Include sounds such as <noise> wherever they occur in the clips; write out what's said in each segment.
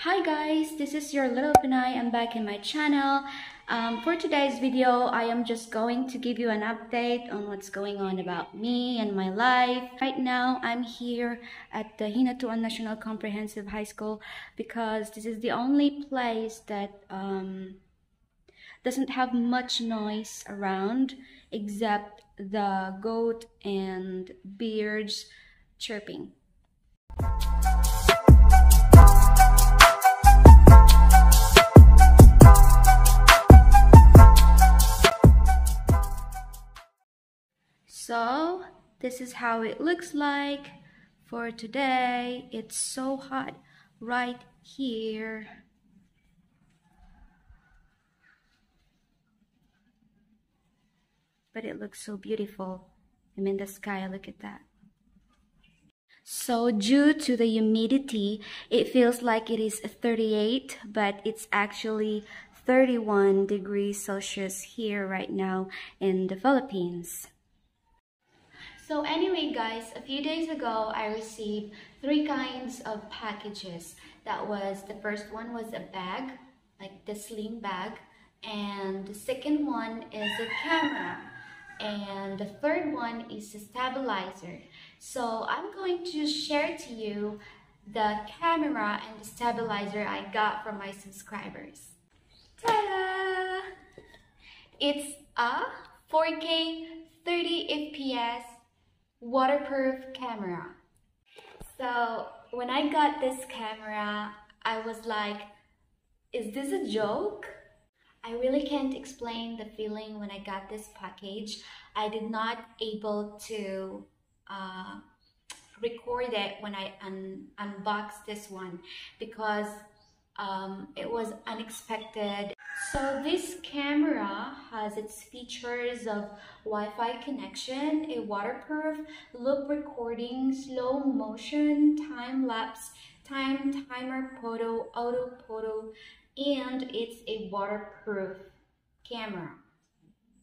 Hi guys, this is your little Pinay. I'm back in my channel. Um, for today's video, I am just going to give you an update on what's going on about me and my life. Right now, I'm here at the Hinatuan National Comprehensive High School because this is the only place that um, doesn't have much noise around except the goat and birds chirping. This is how it looks like for today. It's so hot right here. But it looks so beautiful. I mean, the sky, look at that. So due to the humidity, it feels like it is 38, but it's actually 31 degrees Celsius here right now in the Philippines. So anyway guys, a few days ago I received three kinds of packages. That was, the first one was a bag, like the sling bag. And the second one is a camera. And the third one is a stabilizer. So I'm going to share to you the camera and the stabilizer I got from my subscribers. Ta-da! It's a 4K 30 FPS waterproof camera. So when I got this camera, I was like, is this a joke? I really can't explain the feeling when I got this package. I did not able to uh, record it when I un unboxed this one because um, it was unexpected so this camera has its features of Wi-Fi connection, a waterproof, loop recording, slow motion, time-lapse, time timer photo, auto photo, and it's a waterproof camera.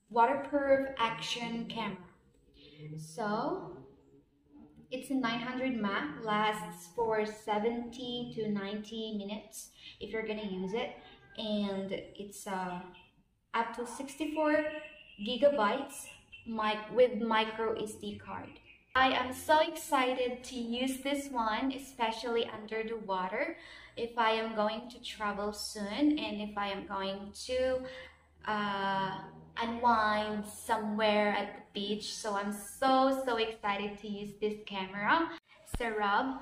Waterproof action camera. So it's a 900 mAh, lasts for 70 to 90 minutes if you're gonna use it and it's uh, up to 64 gigabytes with micro SD card. I am so excited to use this one, especially under the water, if I am going to travel soon and if I am going to uh, unwind somewhere at the beach. So I'm so, so excited to use this camera. So Rob,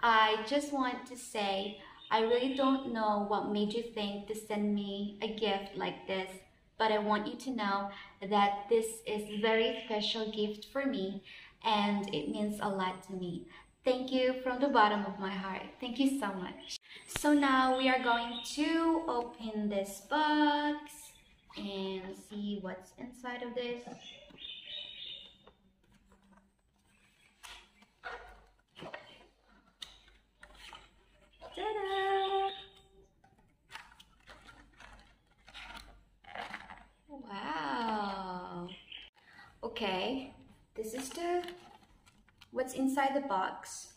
I just want to say I really don't know what made you think to send me a gift like this, but I want you to know that this is a very special gift for me and it means a lot to me. Thank you from the bottom of my heart. Thank you so much. So now we are going to open this box and see what's inside of this. Wow. Okay, the what's inside the box.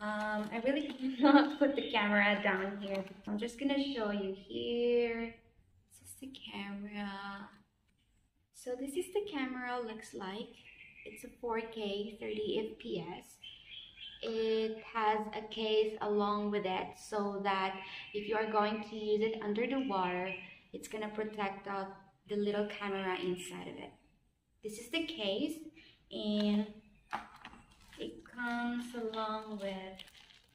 Um, I really cannot <laughs> put the camera down here. I'm just gonna show you here. This is the camera. So this is the camera looks like. It's a 4K 30 FPS. It has a case along with it so that if you are going to use it under the water, it's gonna protect the the little camera inside of it. This is the case and it comes along with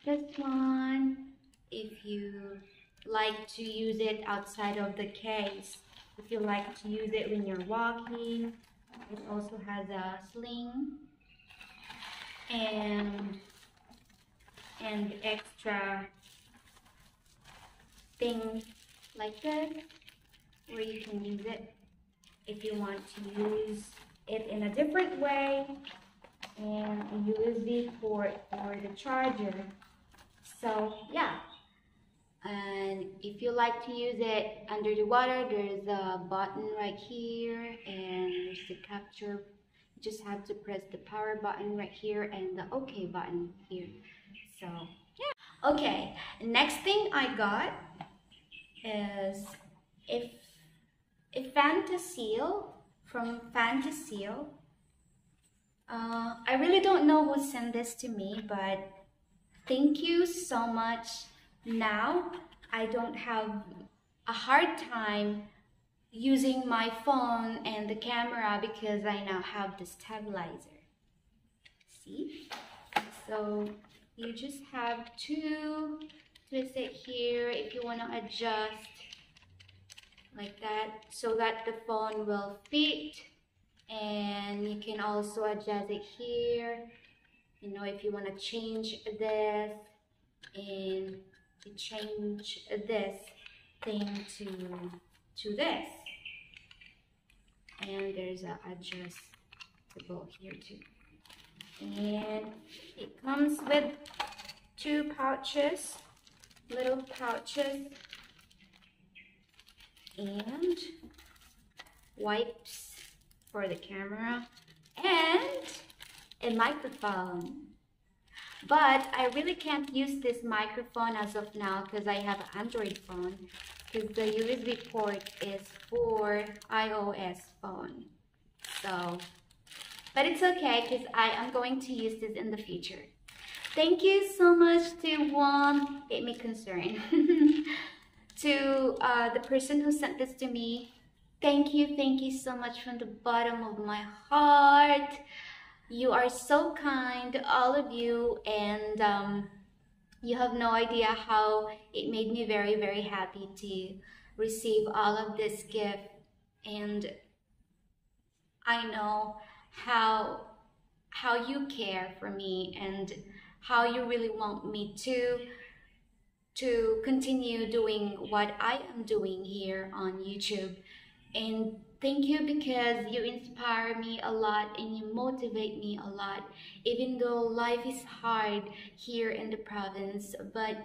this one if you like to use it outside of the case. If you like to use it when you're walking, it also has a sling and and extra things like this where you can use it if you want to use it in a different way and a USB port for the charger. So yeah, and if you like to use it under the water, there's a button right here and there's the capture. You just have to press the power button right here and the OK button here. So yeah. Okay, next thing I got is if a Fantaseal from Fantaseal. Uh, I really don't know who sent this to me, but thank you so much. Now I don't have a hard time using my phone and the camera because I now have the stabilizer. See? So you just have to twist it here if you want to adjust like that so that the phone will fit. And you can also adjust it here you know if you want to change this and you change this thing to to this. And there's a adjustable here too. And it comes with two pouches little pouches and wipes for the camera and a microphone. But I really can't use this microphone as of now because I have an Android phone because the USB port is for iOS phone. So but it's okay because I am going to use this in the future. Thank you so much to one it me concern <laughs> to uh, the person who sent this to me. Thank you thank you so much from the bottom of my heart. You are so kind all of you and um, you have no idea how it made me very very happy to receive all of this gift. And I know how how you care for me and how you really want me to to continue doing what I am doing here on YouTube. And thank you because you inspire me a lot and you motivate me a lot, even though life is hard here in the province. But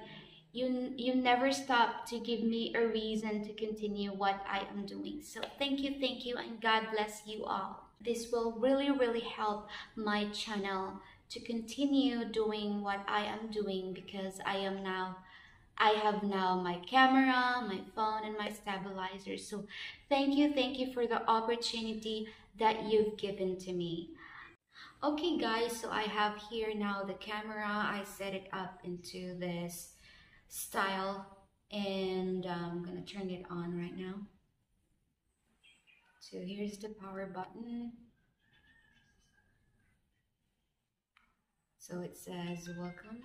you you never stop to give me a reason to continue what I am doing. So thank you, thank you, and God bless you all. This will really, really help my channel to continue doing what I am doing because I am now I have now my camera, my phone, and my stabilizer. So thank you, thank you for the opportunity that you've given to me. Okay guys, so I have here now the camera. I set it up into this style and uh, I'm gonna turn it on right now. So here's the power button. So it says welcome.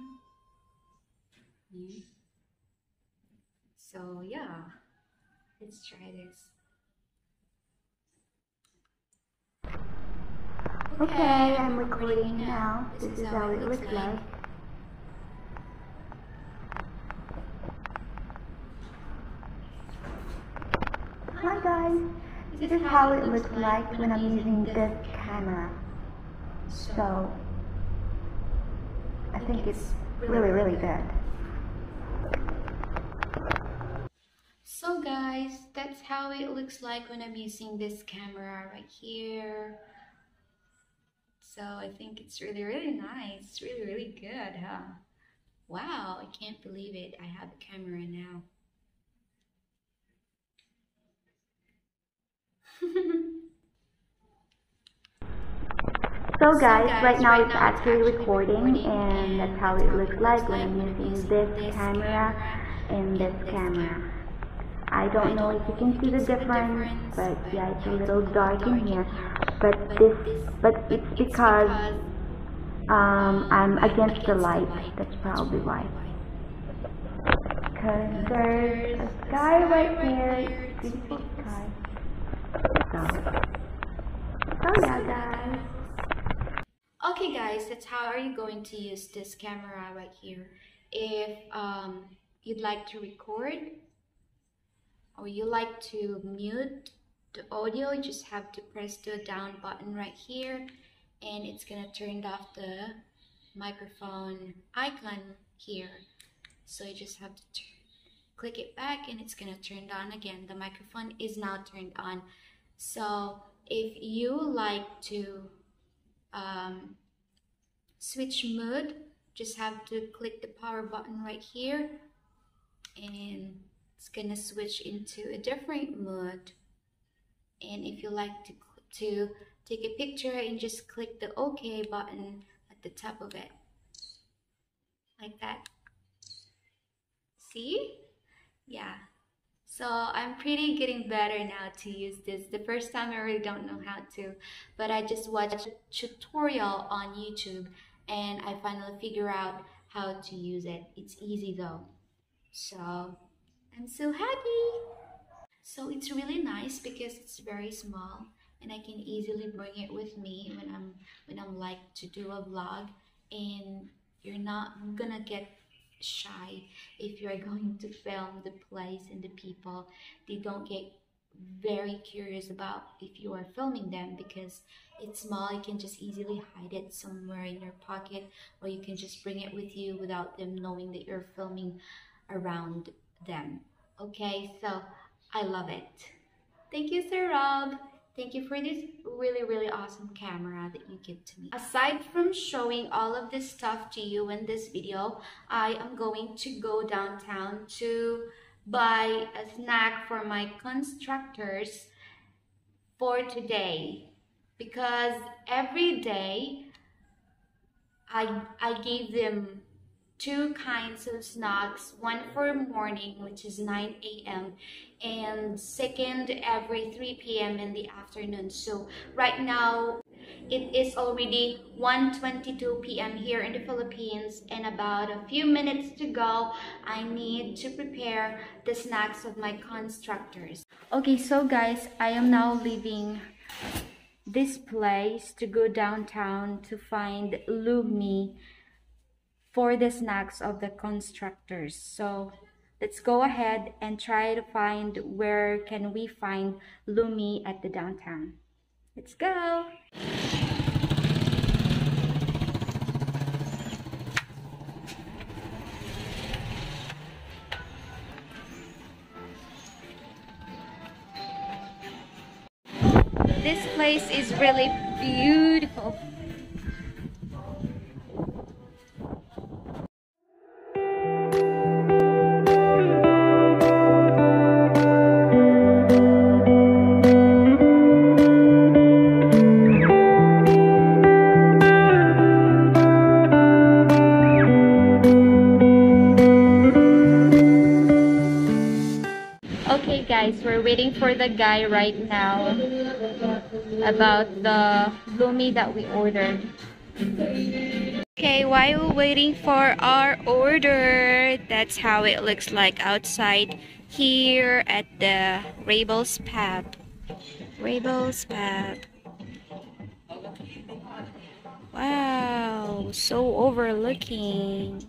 Yeah. So yeah, let's try this. Okay, I'm recording now. This is how it looks like. Hi guys, this is how it looks like when I'm using this camera. So, I think it's really, really good. So guys, that's how it looks like when I'm using this camera right here. So I think it's really, really nice. It's really, really good, huh? Wow, I can't believe it. I have a camera now. <laughs> So guys, right now it's actually recording and that's how it looks like when I'm using this camera and this camera. I don't know if you can see the difference, but yeah, it's a little dark in here. But this, but it's because um, I'm against the light. That's probably why. Because there's a sky right here, beautiful sky. So, so yeah, guys. Okay guys, that's how are you going to use this camera right here. If um, you'd like to record or you like to mute the audio, you just have to press the down button right here and it's gonna turn off the microphone icon here. So you just have to click it back and it's gonna turn on again. The microphone is now turned on. So if you like to um, switch mood just have to click the power button right here and it's gonna switch into a different mode and if you like to, to take a picture and just click the OK button at the top of it like that see yeah so I'm pretty getting better now to use this. The first time I really don't know how to, but I just watched a tutorial on YouTube and I finally figure out how to use it. It's easy though. So I'm so happy. So it's really nice because it's very small and I can easily bring it with me when I'm when I'm like to do a vlog and you're not gonna get shy if you're <laughs> going to film the place and the people they don't get very curious about if you are filming them because it's small you can just easily hide it somewhere in your pocket or you can just bring it with you without them knowing that you're filming around them. Okay so i love it. Thank you sir rob. Thank you for this really, really awesome camera that you give to me. Aside from showing all of this stuff to you in this video, I am going to go downtown to buy a snack for my constructors for today. Because every day I, I gave them two kinds of snacks one for morning which is 9 a.m and second every 3 p.m in the afternoon so right now it is already 1:22 p.m. here in the Philippines and about a few minutes to go I need to prepare the snacks of my constructors okay so guys I am now leaving this place to go downtown to find lomi for the snacks of the constructors. So let's go ahead and try to find where can we find lomi at the downtown. Let's go! This place is really beautiful. We're waiting for the guy right now about the lomi that we ordered. Okay, while we're waiting for our order, that's how it looks like outside here at the Rabel's Pub. Rabel's Pub. Wow, so overlooking.